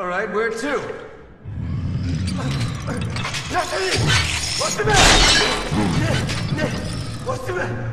All right, where to? What's the matter? What's the matter?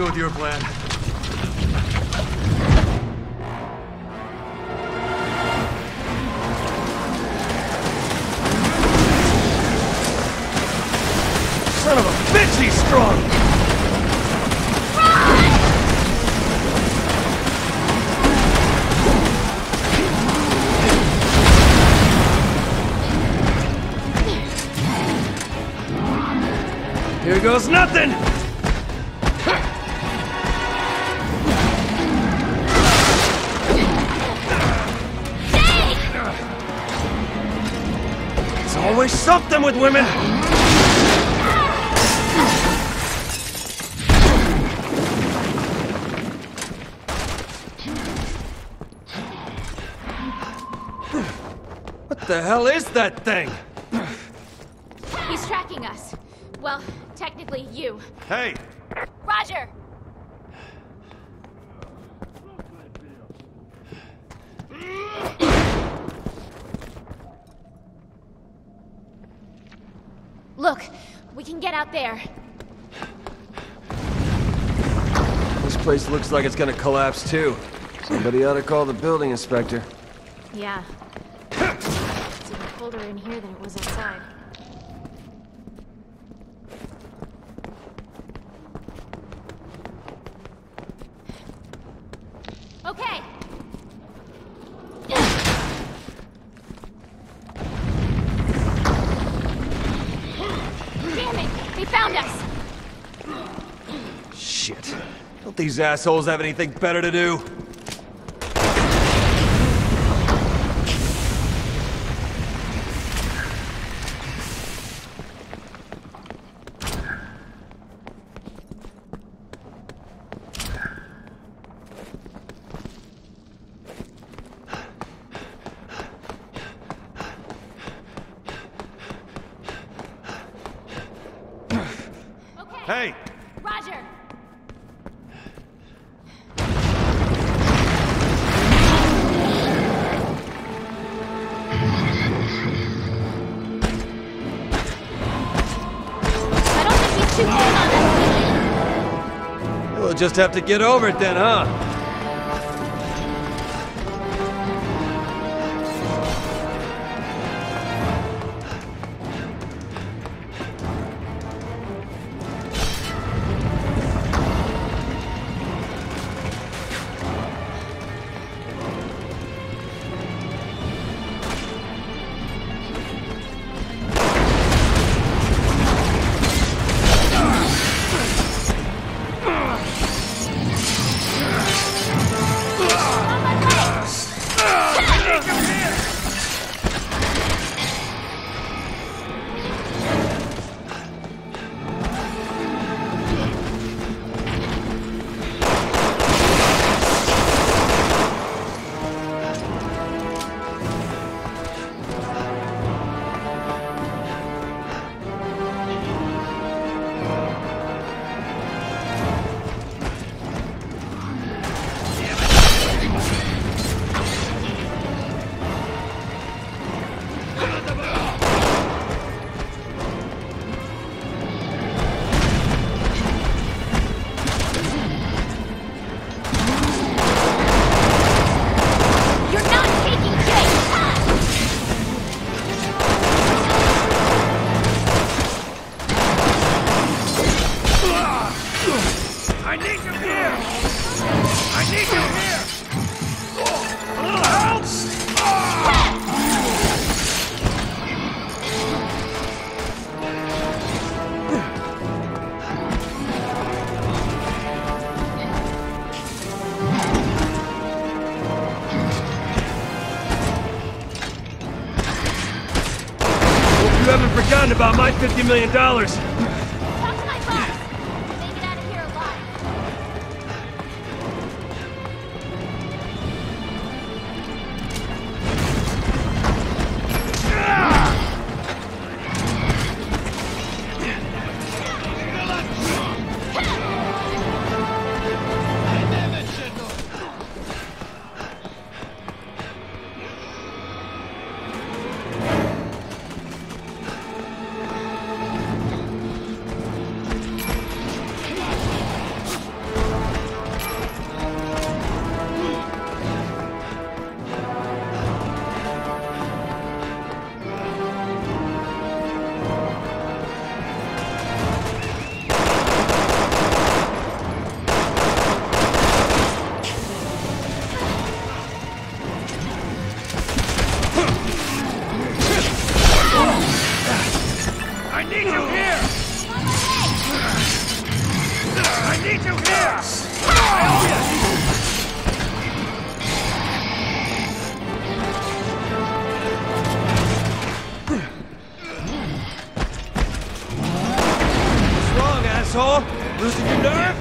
Go with your plan. Son of a bitch, he's strong! Here goes nothing! Always something with women! What the hell is that thing? He's tracking us. Well, technically you. Hey, Roger! Look, we can get out there. this place looks like it's gonna collapse too. Somebody ought to call the building inspector. Yeah. It's even colder in here than it was outside. Okay. These assholes have anything better to do? Okay. Hey! Roger! Just have to get over it then, huh? I need you here! I need you here! Help! You haven't forgotten about my $50 million. asshole! Losing your nerve?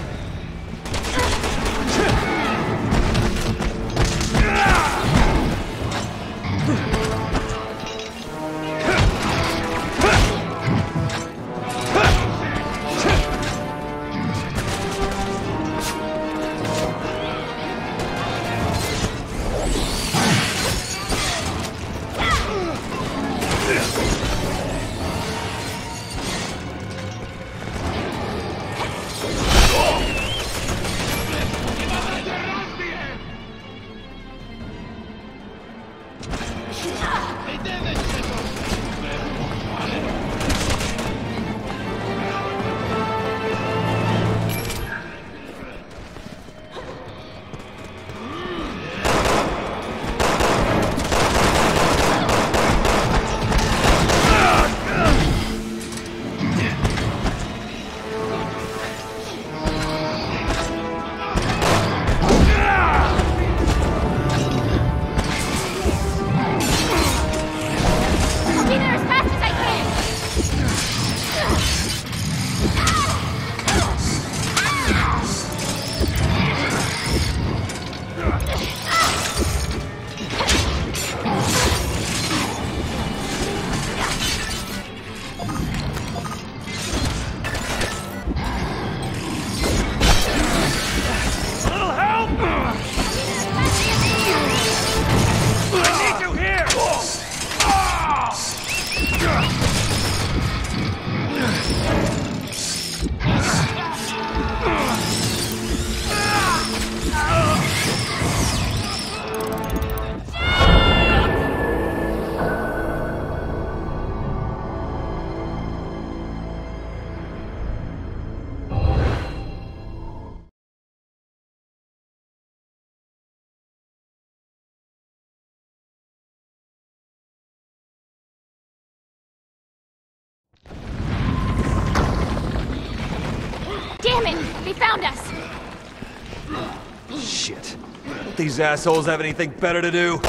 Damn it! They found us! Shit. Don't these assholes have anything better to do?